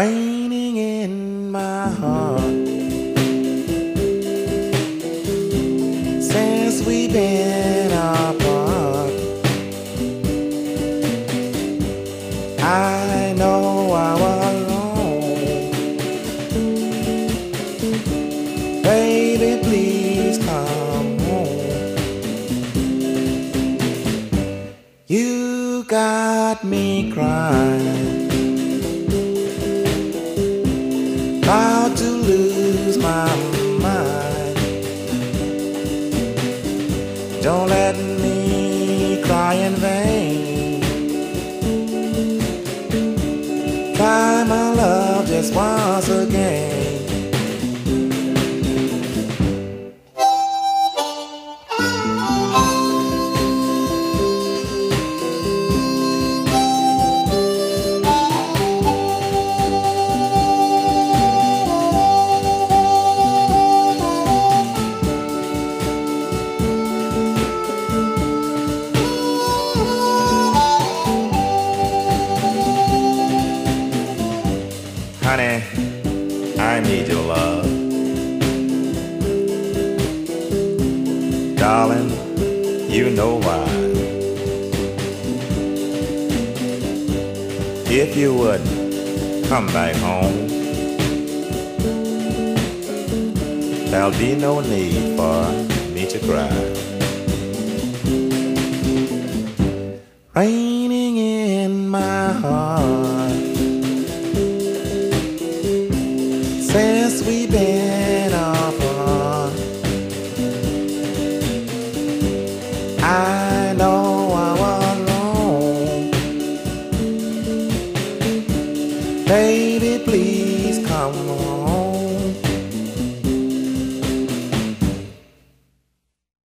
raining I know I was wrong, baby. Please come home. You got me crying. about to lose my mind. Don't let me cry in vain. Honey, I need your love. Darling, you know why. If you wouldn't come back home, there'll be no need for me to cry. We've been apart. I know I was wrong. Baby, please come on.